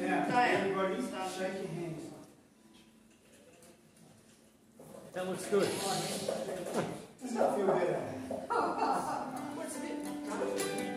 Now, Diane, everybody, stop. shake your hands. That looks good. Does that feel better? What's a bit?